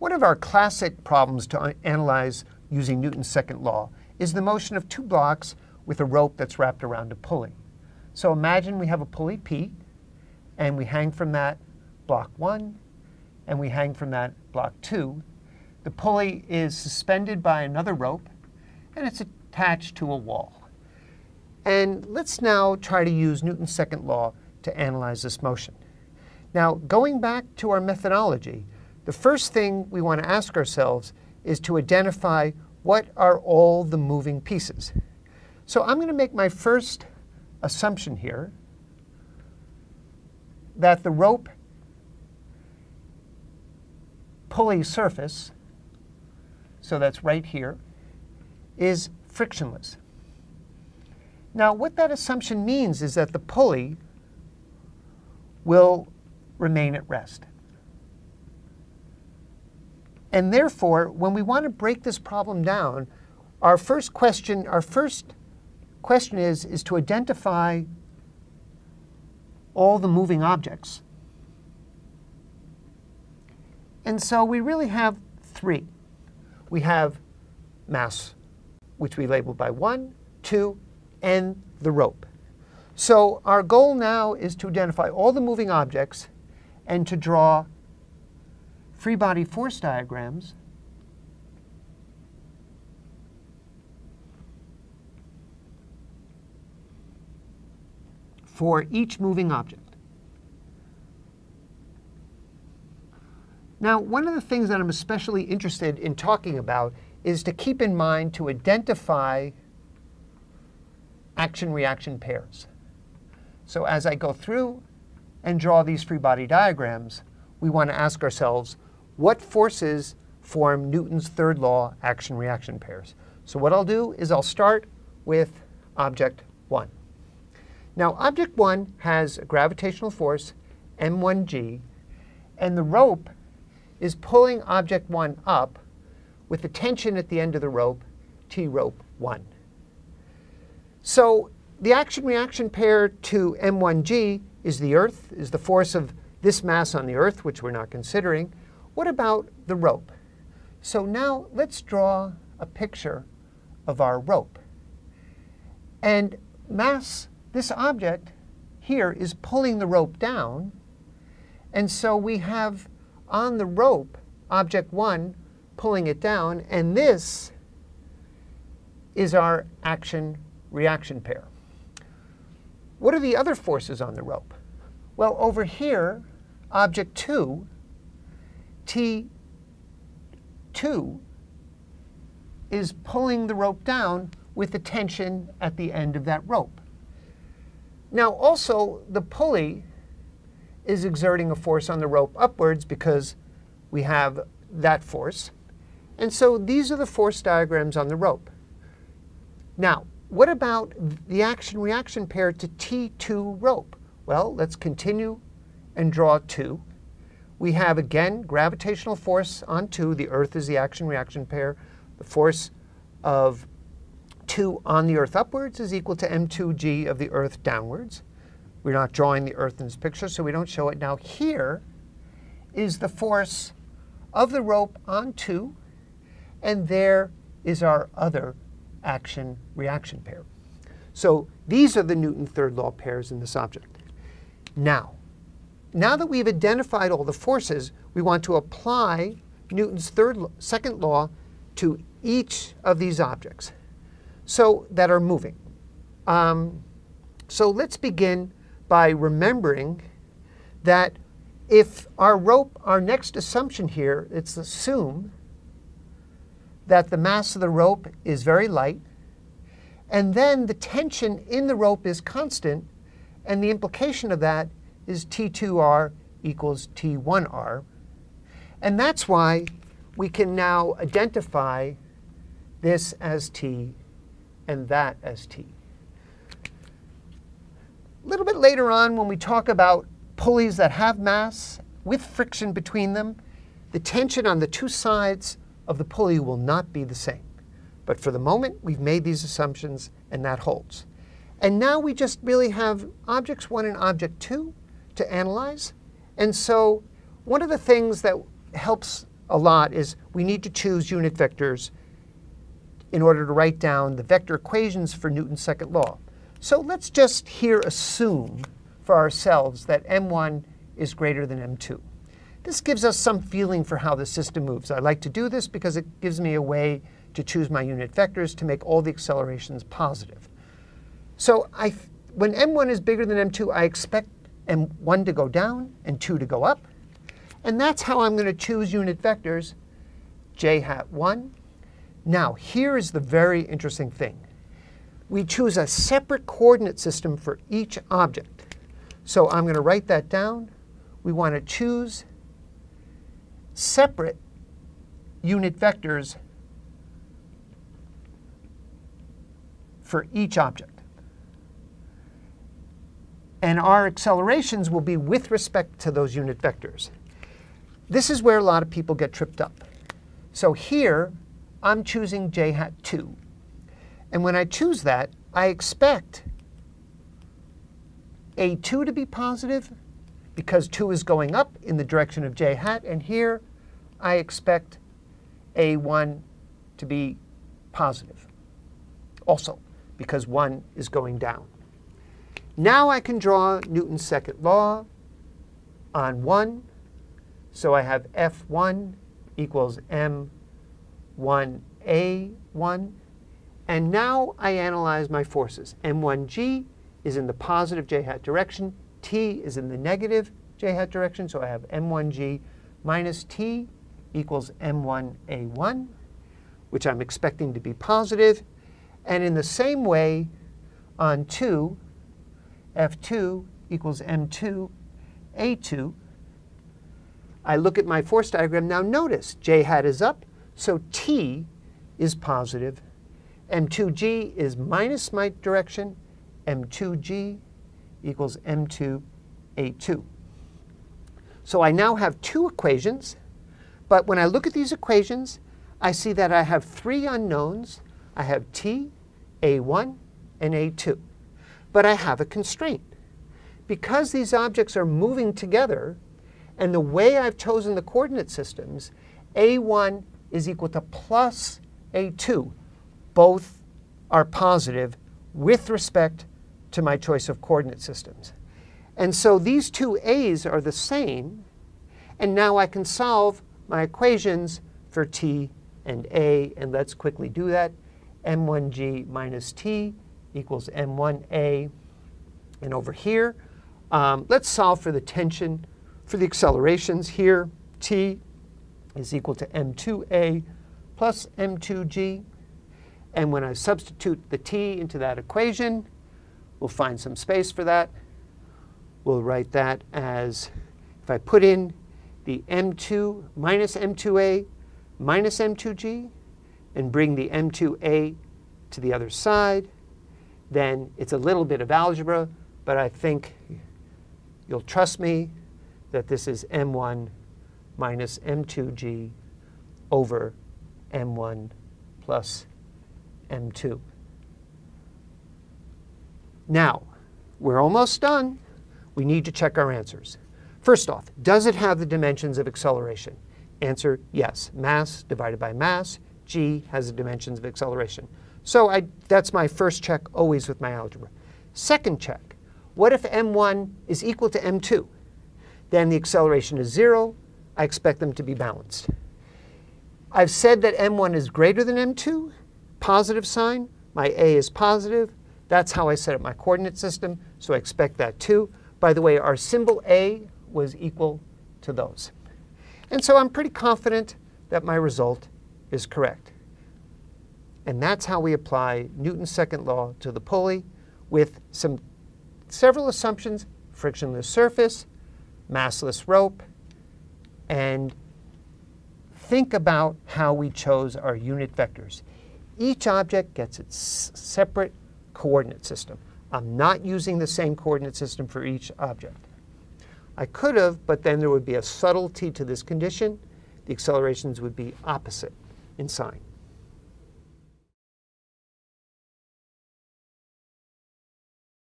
One of our classic problems to analyze using Newton's second law is the motion of two blocks with a rope that's wrapped around a pulley. So imagine we have a pulley P, and we hang from that block 1, and we hang from that block 2. The pulley is suspended by another rope, and it's attached to a wall. And let's now try to use Newton's second law to analyze this motion. Now, going back to our methodology, the first thing we want to ask ourselves is to identify what are all the moving pieces. So I'm going to make my first assumption here that the rope pulley surface, so that's right here, is frictionless. Now, what that assumption means is that the pulley will remain at rest. And therefore, when we want to break this problem down, our first question, our first question is, is to identify all the moving objects. And so we really have three. We have mass, which we labeled by 1, 2, and the rope. So our goal now is to identify all the moving objects and to draw free body force diagrams for each moving object. Now, one of the things that I'm especially interested in talking about is to keep in mind to identify action-reaction pairs. So as I go through and draw these free body diagrams, we want to ask ourselves, what forces form Newton's third law action-reaction pairs? So what I'll do is I'll start with object 1. Now, object 1 has a gravitational force, m1g, and the rope is pulling object 1 up with the tension at the end of the rope, T rope 1. So the action-reaction pair to M1G is the Earth, is the force of this mass on the Earth, which we're not considering. What about the rope? So now let's draw a picture of our rope. And mass, this object here is pulling the rope down. And so we have on the rope object 1 pulling it down, and this is our action-reaction pair. What are the other forces on the rope? Well, over here, object 2, T2, is pulling the rope down with the tension at the end of that rope. Now, also, the pulley is exerting a force on the rope upwards because we have that force. And so these are the force diagrams on the rope. Now, what about the action-reaction pair to T2 rope? Well, let's continue and draw 2. We have, again, gravitational force on 2. The Earth is the action-reaction pair. The force of 2 on the Earth upwards is equal to m2g of the Earth downwards. We're not drawing the Earth in this picture, so we don't show it. Now here is the force of the rope on 2, and there is our other action-reaction pair. So these are the Newton third law pairs in this object. Now, now that we've identified all the forces, we want to apply Newton's third, second law to each of these objects so that are moving. Um, so let's begin by remembering that if our rope, our next assumption here, let's assume that the mass of the rope is very light, and then the tension in the rope is constant, and the implication of that is T2R equals T1R. And that's why we can now identify this as T and that as T. A little bit later on, when we talk about pulleys that have mass with friction between them, the tension on the two sides of the pulley will not be the same. But for the moment, we've made these assumptions, and that holds. And now we just really have objects 1 and object 2 to analyze. And so one of the things that helps a lot is we need to choose unit vectors in order to write down the vector equations for Newton's second law. So let's just here assume for ourselves that m1 is greater than m2. This gives us some feeling for how the system moves. I like to do this because it gives me a way to choose my unit vectors to make all the accelerations positive. So I, when m1 is bigger than m2, I expect m1 to go down and 2 to go up. And that's how I'm going to choose unit vectors, j hat 1. Now, here is the very interesting thing. We choose a separate coordinate system for each object. So I'm going to write that down. We want to choose separate unit vectors for each object. And our accelerations will be with respect to those unit vectors. This is where a lot of people get tripped up. So here, I'm choosing j hat 2. And when I choose that, I expect a2 to be positive because 2 is going up in the direction of j hat. And here, I expect a1 to be positive also because 1 is going down. Now I can draw Newton's second law on 1. So I have F1 equals M1A1. And now I analyze my forces. M1G is in the positive j hat direction. T is in the negative j hat direction. So I have M1G minus T equals M1A1, which I'm expecting to be positive. And in the same way, on 2, F2 equals M2 A2. I look at my force diagram. Now notice, J hat is up, so T is positive. M2G is minus my direction. M2G equals M2 A2. So I now have two equations. But when I look at these equations, I see that I have three unknowns. I have T, A1, and A2. But I have a constraint. Because these objects are moving together, and the way I've chosen the coordinate systems, A1 is equal to plus A2. Both are positive with respect to my choice of coordinate systems. And so these two A's are the same. And now I can solve my equations for t and a, and let's quickly do that. m1g minus t equals m1a. And over here, um, let's solve for the tension for the accelerations here. t is equal to m2a plus m2g. And when I substitute the t into that equation, we'll find some space for that. We'll write that as, if I put in the m2 minus m2a minus m2g and bring the m2a to the other side, then it's a little bit of algebra, but I think you'll trust me that this is m1 minus m2g over m1 plus m2. Now, we're almost done. We need to check our answers. First off, does it have the dimensions of acceleration? Answer, yes. Mass divided by mass, g has the dimensions of acceleration. So I, that's my first check always with my algebra. Second check, what if m1 is equal to m2? Then the acceleration is 0. I expect them to be balanced. I've said that m1 is greater than m2, positive sign. My a is positive. That's how I set up my coordinate system, so I expect that too. By the way, our symbol a was equal to those. And so I'm pretty confident that my result is correct. And that's how we apply Newton's second law to the pulley with some several assumptions, frictionless surface, massless rope, and think about how we chose our unit vectors. Each object gets its separate coordinate system. I'm not using the same coordinate system for each object. I could have, but then there would be a subtlety to this condition. The accelerations would be opposite in sign.